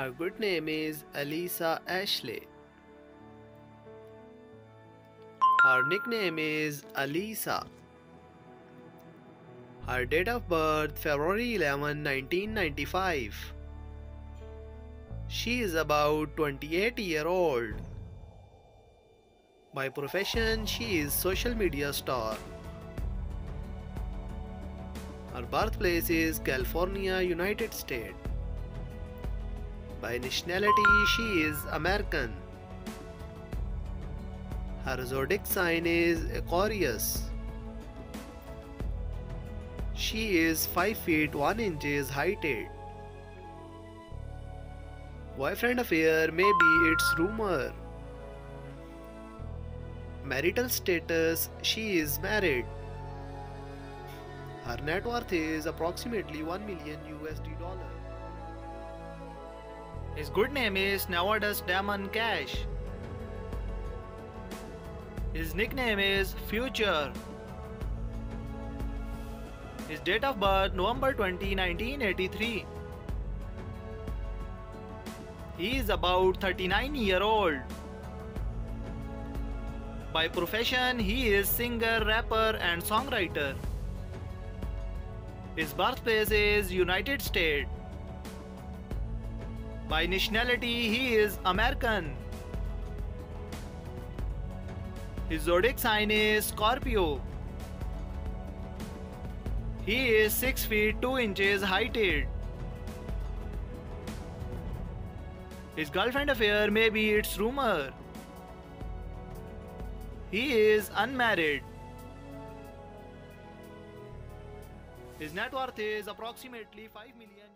Her good name is Alissa Ashley. Her nickname is Alissa. Her date of birth February 11, 1995. She is about 28 year old. By profession, she is social media star. Her birthplace is California, United States. By nationality, she is American. Her zodiac sign is Aquarius. She is 5 feet 1 inches heighted. Boyfriend affair may be its rumor. Marital status she is married. Her net worth is approximately 1 million USD. His good name is Nayvadius DeMun Cash. His nickname is Future. His date of birth November 20, 1983. He is about 39 year old. By profession, he is singer, rapper and songwriter. His birthplace is United States. By nationality, he is American. His zodiac sign is Scorpio. He is 6 feet 2 inches heighted. His girlfriend affair may be its rumor. He is unmarried. His net worth is approximately 5 million.